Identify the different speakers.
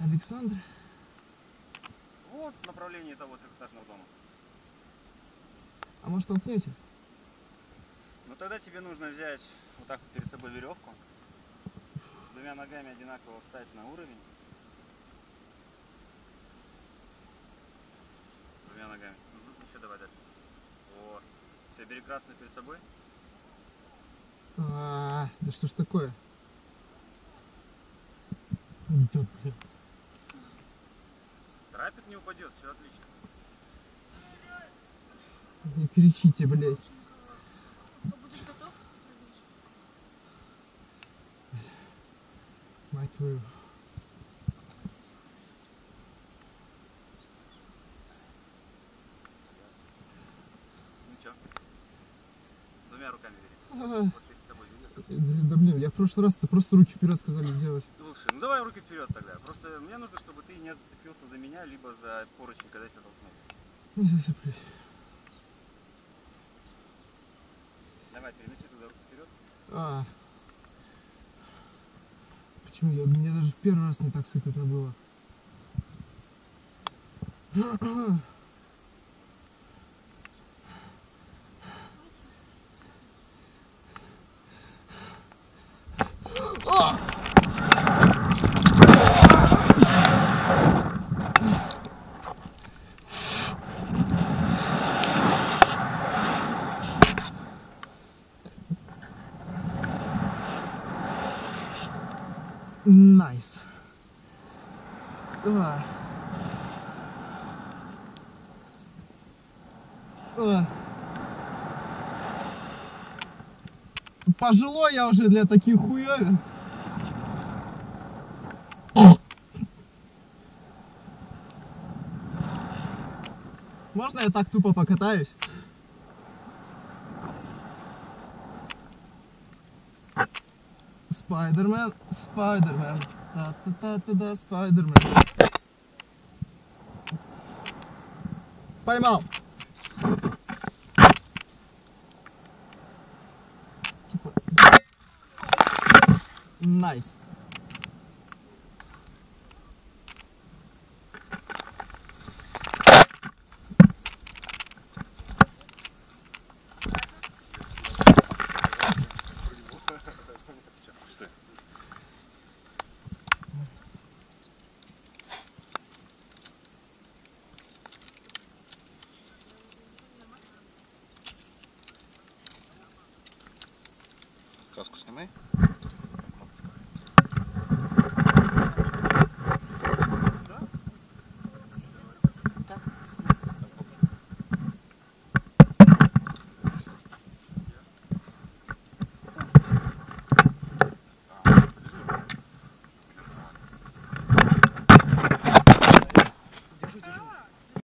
Speaker 1: Александр.
Speaker 2: Вот в направлении того трехэтажного дома.
Speaker 1: А может толкнете?
Speaker 2: Но тогда тебе нужно взять вот так вот перед собой веревку, двумя ногами одинаково встать на уровень. Двумя ногами. Мгм, Еще давай дальше. Вот. Ты бери красную перед собой.
Speaker 1: А, да что ж такое? Да, блин.
Speaker 2: Не упадет, все отлично.
Speaker 1: Не кричите, блядь.
Speaker 3: Готов?
Speaker 1: Мать твою.
Speaker 2: Ну? Двумя руками бери.
Speaker 1: А? Да блин, я в прошлый раз-то просто руки вперед сказали сделать.
Speaker 2: Ну давай руки вперед тогда. Просто мне нужно, чтобы ты не зацепился за меня, либо за поручень, когда я тебя толкну.
Speaker 1: Не зацеплюсь.
Speaker 2: Давай, перенеси туда руки вперед.
Speaker 1: А. Почему? Я, мне даже в первый раз не так сыкотно было. А. Пожилой я уже для таких хуёвин. Можно я так тупо покатаюсь? Спайдермен, Спайдермен, та-та-та-та-да, Спайдермен. Поймал. Тупо. Найс.
Speaker 2: Все, сказку снимай.